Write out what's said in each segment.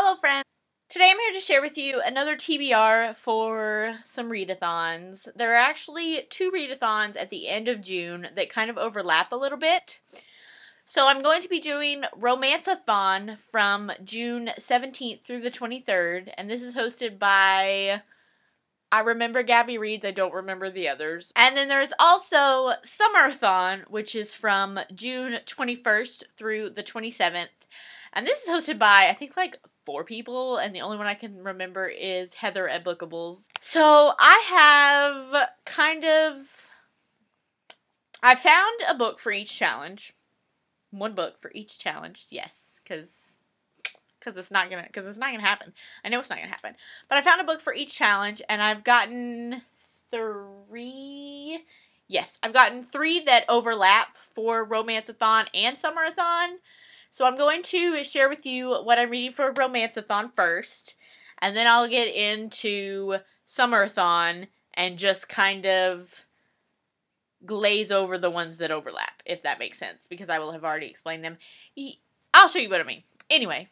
Hello friends! Today I'm here to share with you another TBR for some readathons. There are actually two readathons at the end of June that kind of overlap a little bit. So I'm going to be doing Romanceathon from June 17th through the 23rd, and this is hosted by I remember Gabby Reads, I don't remember the others. And then there's also Summerathon, which is from June 21st through the 27th. And this is hosted by, I think, like four people, and the only one I can remember is Heather at Bookables. So I have kind of. I found a book for each challenge. One book for each challenge, yes, because because it's not gonna because it's not gonna happen. I know it's not gonna happen. But I found a book for each challenge, and I've gotten three. Yes, I've gotten three that overlap for Romanceathon and Summerathon. So I'm going to share with you what I'm reading for Romanceathon first, and then I'll get into Summerathon and just kind of glaze over the ones that overlap, if that makes sense, because I will have already explained them. I'll show you what I mean. Anyway,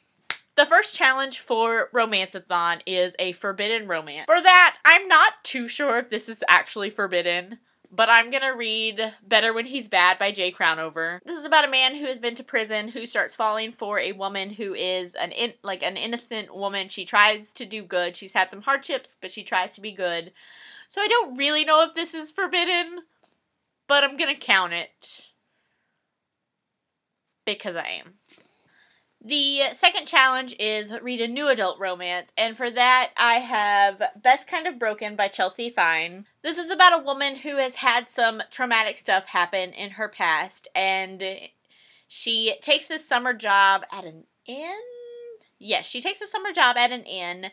the first challenge for Romanceathon is a forbidden romance. For that, I'm not too sure if this is actually forbidden, but I'm gonna read Better When He's Bad by Jay Crownover. This is about a man who has been to prison who starts falling for a woman who is an in, like an innocent woman. She tries to do good. She's had some hardships, but she tries to be good. So I don't really know if this is forbidden, but I'm gonna count it because I am. The second challenge is read a new adult romance, and for that I have Best Kind of Broken by Chelsea Fine. This is about a woman who has had some traumatic stuff happen in her past, and she takes this summer job at an inn? Yes, she takes a summer job at an inn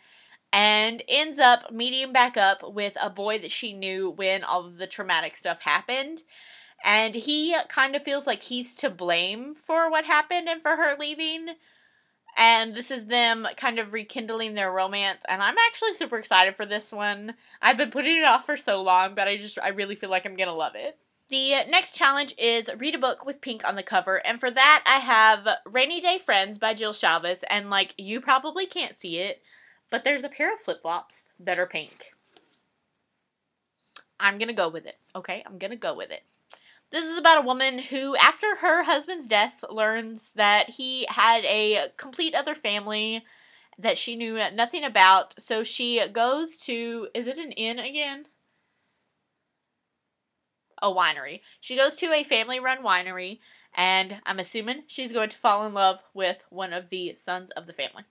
and ends up meeting back up with a boy that she knew when all of the traumatic stuff happened. And he kind of feels like he's to blame for what happened and for her leaving. And this is them kind of rekindling their romance. And I'm actually super excited for this one. I've been putting it off for so long, but I just, I really feel like I'm going to love it. The next challenge is read a book with pink on the cover, and for that I have Rainy Day Friends by Jill Shalvis, and like you probably can't see it, but there's a pair of flip-flops that are pink. I'm gonna go with it, okay? I'm gonna go with it. This is about a woman who, after her husband's death, learns that he had a complete other family that she knew nothing about. So she goes to, is it an inn again? A winery. She goes to a family run winery, and I'm assuming she's going to fall in love with one of the sons of the family.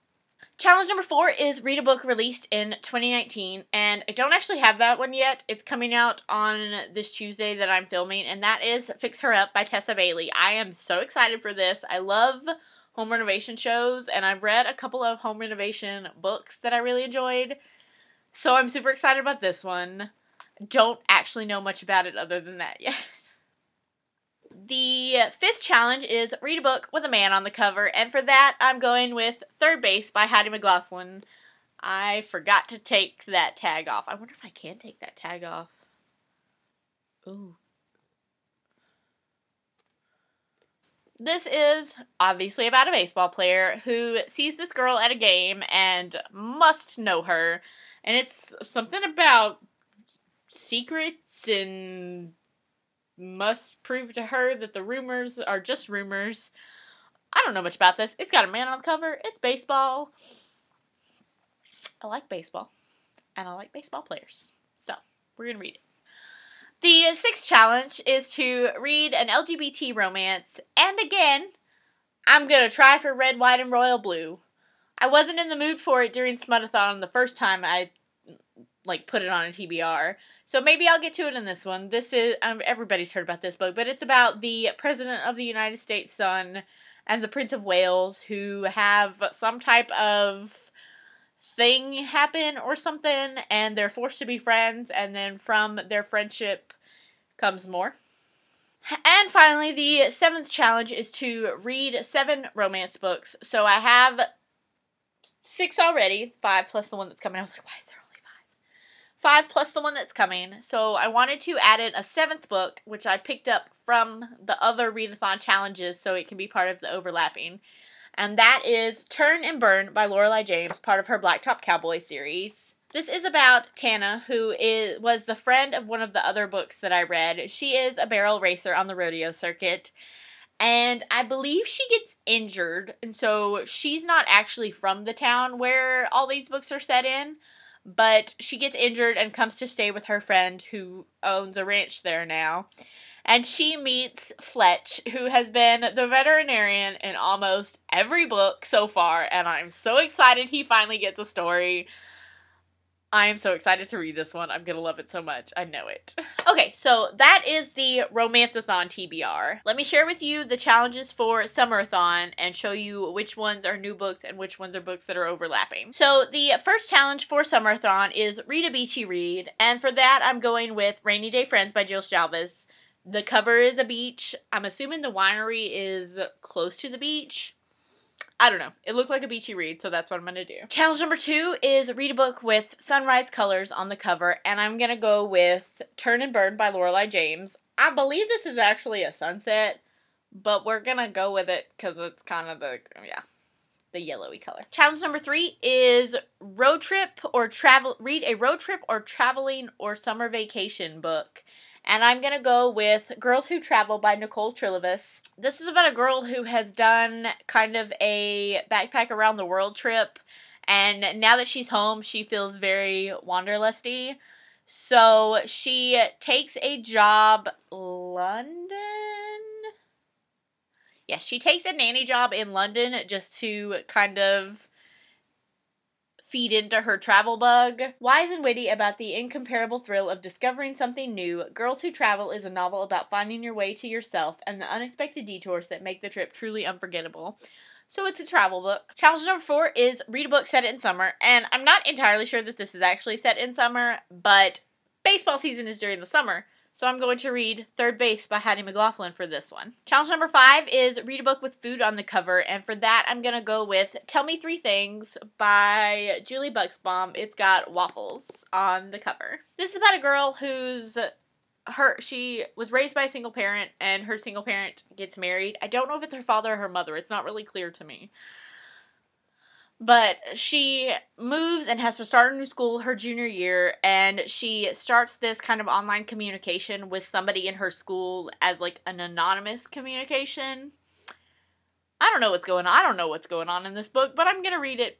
Challenge number four is read a book released in 2019, and I don't actually have that one yet. It's coming out on this Tuesday that I'm filming, and that is Fix Her Up by Tessa Bailey. I am so excited for this. I love home renovation shows, and I've read a couple of home renovation books that I really enjoyed, so I'm super excited about this one. Don't actually know much about it other than that yet. The fifth challenge is read a book with a man on the cover, and for that I'm going with Third Base by Hattie McLaughlin. I forgot to take that tag off. I wonder if I can take that tag off. Ooh. This is obviously about a baseball player who sees this girl at a game and must know her. And it's something about secrets and must prove to her that the rumors are just rumors. I don't know much about this. It's got a man on the cover. It's baseball. I like baseball. And I like baseball players. So, we're going to read it. The sixth challenge is to read an LGBT romance. And again, I'm going to try for red, white, and royal blue. I wasn't in the mood for it during Smutathon the first time I like put it on a TBR. So maybe I'll get to it in this one. This is um, everybody's heard about this book, but it's about the president of the United States' son and the Prince of Wales who have some type of thing happen or something and they're forced to be friends and then from their friendship comes more. And finally, the seventh challenge is to read seven romance books. So I have six already, five plus the one that's coming. I was like, why is there five plus the one that's coming. So I wanted to add in a seventh book, which I picked up from the other readathon challenges so it can be part of the overlapping. and that is Turn and Burn by Lorelei James, part of her Blacktop Cowboy series. This is about Tana, who is was the friend of one of the other books that I read. She is a barrel racer on the rodeo circuit, and I believe she gets injured, and so she's not actually from the town where all these books are set in, but she gets injured and comes to stay with her friend who owns a ranch there now and she meets Fletch, who has been the veterinarian in almost every book so far, and I'm so excited he finally gets a story. I am so excited to read this one. I'm gonna love it so much. I know it. Okay, so that is the Romanceathon TBR. Let me share with you the challenges for Summerathon and show you which ones are new books and which ones are books that are overlapping. So the first challenge for Summerathon is read a beachy read, and for that I'm going with Rainy Day Friends by Jill Shalvis. The cover is a beach. I'm assuming the winery is close to the beach. I don't know. It looked like a beachy read, so that's what I'm going to do. Challenge number two is read a book with sunrise colors on the cover, and I'm going to go with Turn and Burn by Lorelei James. I believe this is actually a sunset, but we're going to go with it because it's kind of the, yeah, the yellowy color. Challenge number three is road trip or travel, read a road trip or traveling or summer vacation book. And I'm going to go with Girls Who Travel by Nicole Trilivas. This is about a girl who has done kind of a backpack around the world trip. And now that she's home, she feels very wanderlusty. So she takes a job London. Yes, she takes a nanny job in London just to kind of feed into her travel bug. Wise and witty about the incomparable thrill of discovering something new, Girls Who Travel is a novel about finding your way to yourself and the unexpected detours that make the trip truly unforgettable. So it's a travel book. Challenge number four is read a book set in summer, and I'm not entirely sure that this is actually set in summer, but baseball season is during the summer. So I'm going to read Third Base by Hattie McLaughlin for this one. Challenge number five is read a book with food on the cover, and for that I'm going to go with Tell Me Three Things by Julie Buxbaum. It's got waffles on the cover. This is about a girl who's her she was raised by a single parent and her single parent gets married. I don't know if it's her father or her mother. It's not really clear to me. But she moves and has to start a new school her junior year, and she starts this kind of online communication with somebody in her school as like an anonymous communication. I don't know what's going on. I don't know what's going on in this book, but I'm gonna read it.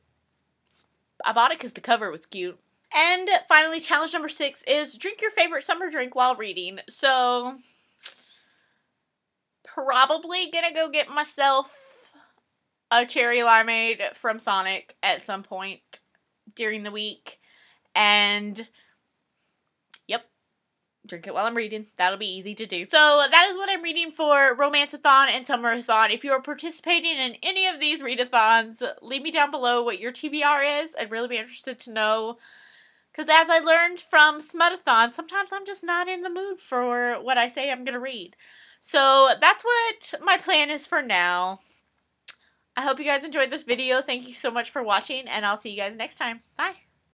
I bought it because the cover was cute. And finally, challenge number six is drink your favorite summer drink while reading. So, probably gonna go get myself a cherry limeade from Sonic at some point during the week. And yep, drink it while I'm reading. That'll be easy to do. So that is what I'm reading for Romanceathon and Summerathon. If you are participating in any of these readathons, leave me down below what your TBR is. I'd really be interested to know. Because as I learned from Smutathon, sometimes I'm just not in the mood for what I say I'm going to read. So that's what my plan is for now. I hope you guys enjoyed this video. Thank you so much for watching, and I'll see you guys next time. Bye!